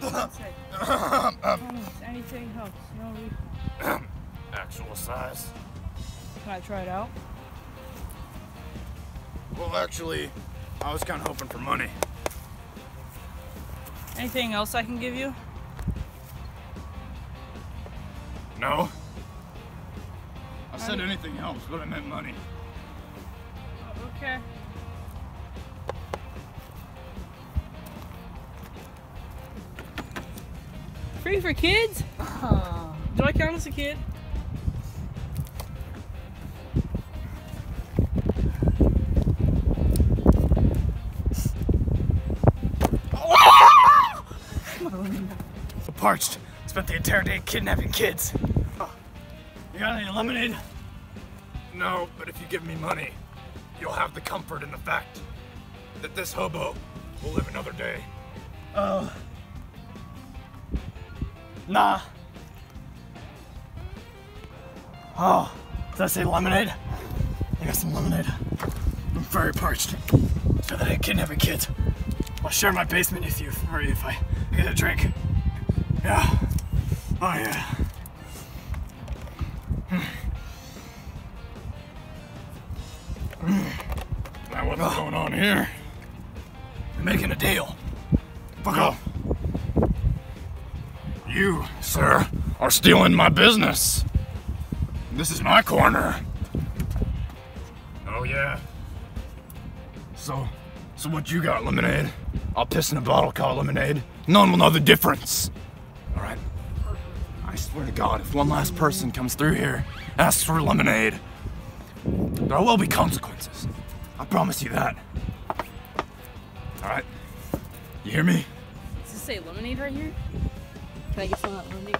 That's it. Promise, anything helps. No. Actual size. Can I try it out? Well, actually, I was kind of hoping for money. Anything else I can give you? No? I said anything helps, but I meant money. Oh, okay. Free for kids? Uh-huh. Do I count as a kid? So parched. Spent the entire day kidnapping kids. You got any lemonade? No, but if you give me money, you'll have the comfort in the fact that this hobo will live another day. Oh. Nah. Oh, did I say lemonade? I got some lemonade. I'm very parched. So that I can have a kid. I'll share my basement with you for if I get a drink. Yeah. Oh yeah. Now what's going on here? We're making a deal. Fuck off. You, sir, are stealing my business. This is my corner. Oh yeah. So, so what you got, lemonade? I'll piss in a bottle called lemonade. None will know the difference. All right. I swear to God, if one last person comes through here, asks for lemonade, there will be consequences. I promise you that. All right. You hear me? Does it say lemonade right here? Can I get some of that lemonade?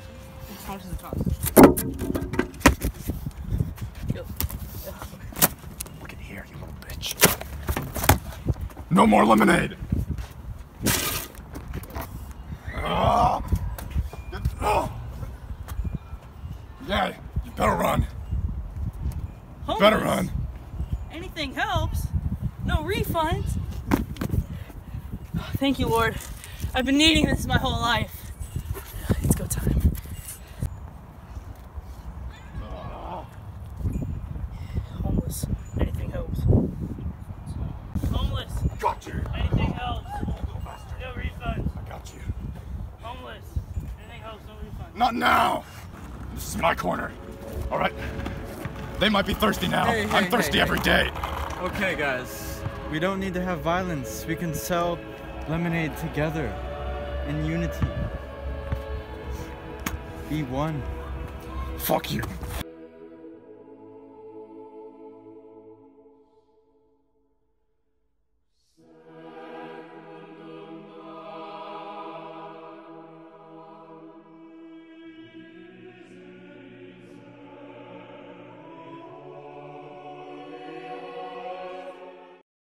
How much does it cost? Look at here, you little bitch. No more lemonade. Ah! Oh. Yeah, you better run. You better run. Anything helps. No refunds. Thank you, Lord. I've been needing this my whole life. It's go time. Homeless. Anything helps. Homeless. Got you. Anything helps. No refunds. I got you. Homeless. Anything helps. No refunds. Not now. This is my corner. All right. They might be thirsty now. Hey, hey, I'm thirsty hey, every day. Okay, guys. We don't need to have violence. We can sell lemonade together in unity. Be one. Fuck you.